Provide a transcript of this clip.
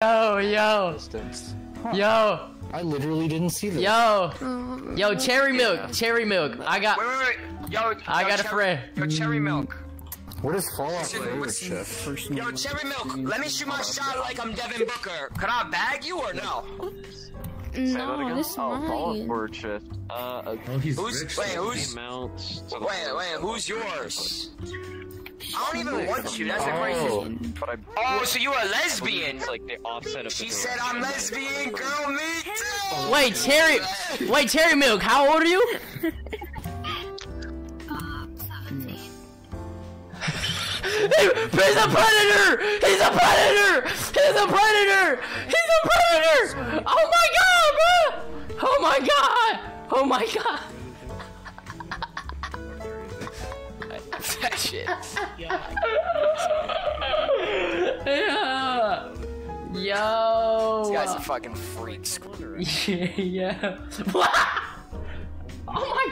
Yo, yo, Distance. yo, I literally didn't see this. yo, yo, cherry milk, cherry milk. I got, Wait, wait, wait. Yo, I yo, got a cherry- friend. Yo, cherry milk. What is Fallout Listen, favorite listen. shift? Yo, cherry milk. Let me shoot my shot like I'm Devin Booker. Could I bag you or no? No, this is oh, Fallout mine. word shift. Uh, uh, Oh, he's Who's- rich. wait, who's- amounts. Wait, wait. Who's yours? I don't even want you. That's a Oh. crazy. But I. Oh, so you are a lesbian? It's like the offset of. She the said I'm lesbian, girl. Me too. Wait, cherry, wait, cherry milk. How old are you? He's a predator! He's a predator! He's a predator! He's a predator! Oh my god, bro! Oh my god! Oh my god! That shit. Yeah! Yo! This guy's a fucking freak. yeah. oh my